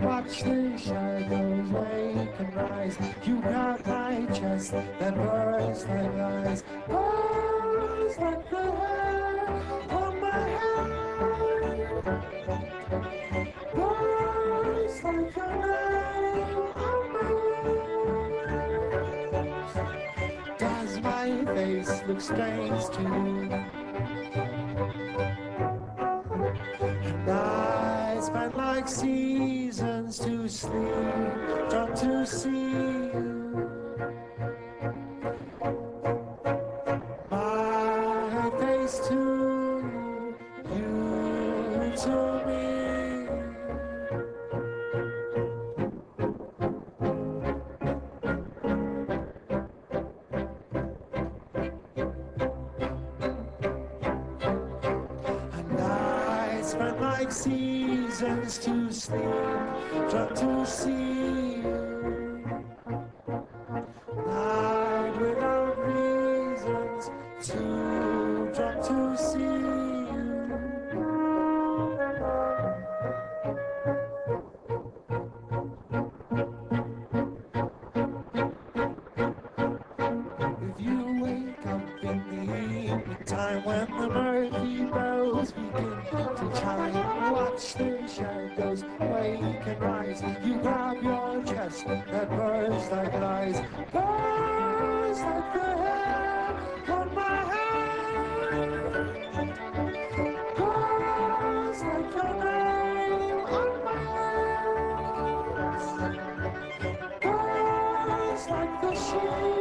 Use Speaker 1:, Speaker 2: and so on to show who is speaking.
Speaker 1: Watch the shadows wake and rise. You got my chest that burns like eyes. Burns like the hair on my head. Burns like your name on my lips. Does my face look strange to you? Like seasons to sleep, drunk to see you. My face to you, you spent like seasons to sleep, drunk to see you. Night without reasons, too drunk to see shadows awake and rise. You grab your chest that burns like lies, burns like the hair on my head, burns like your name on my lips, burns like the shame.